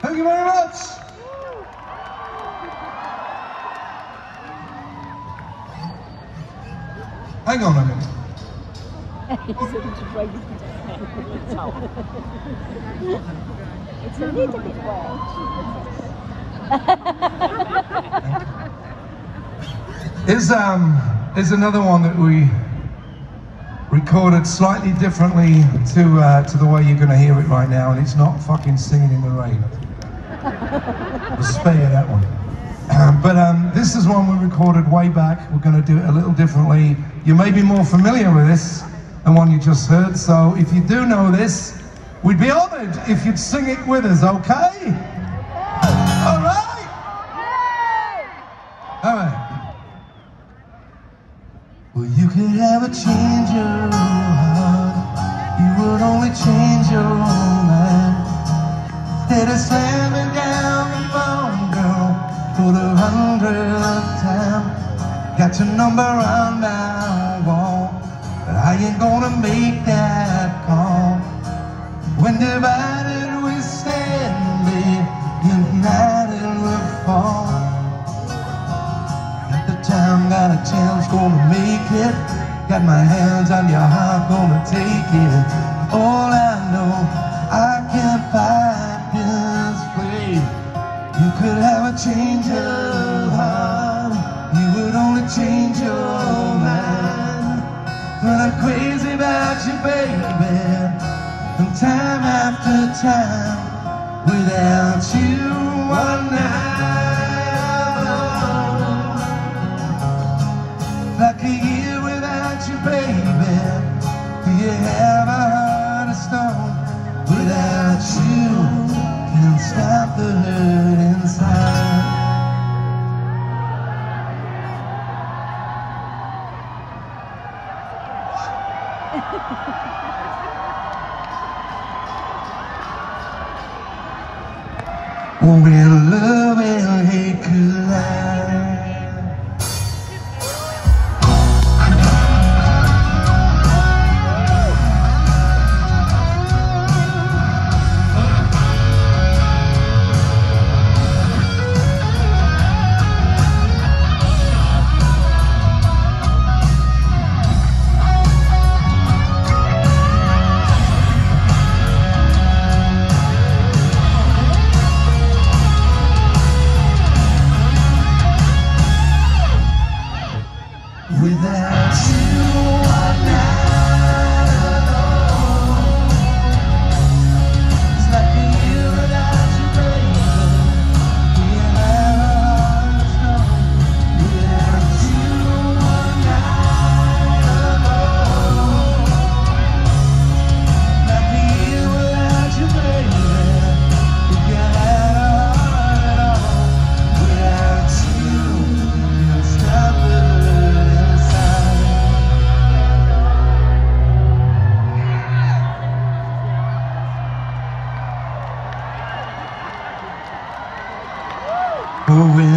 Thank you very much. Hang on a minute. It's a little bit wet. Is um is another one that we recorded slightly differently to uh, to the way you're going to hear it right now, and it's not fucking singing in the rain. We'll spare you that one. Um, but um, this is one we recorded way back. We're going to do it a little differently. You may be more familiar with this than one you just heard. So if you do know this, we'd be honoured if you'd sing it with us. Okay? All right. All right. Well, you could have a change your heart. You would only change your mind. Instead of slamming down the phone, girl, for the hundredth time. Got your number on my wall, but I ain't gonna make that chance, gonna make it. Got my hands on your heart, gonna take it. All I know, I can't fight this way. You could have a change of heart. You would only change your mind. But I'm crazy about you, baby. And time after time, without you one night. When love and without you. Who will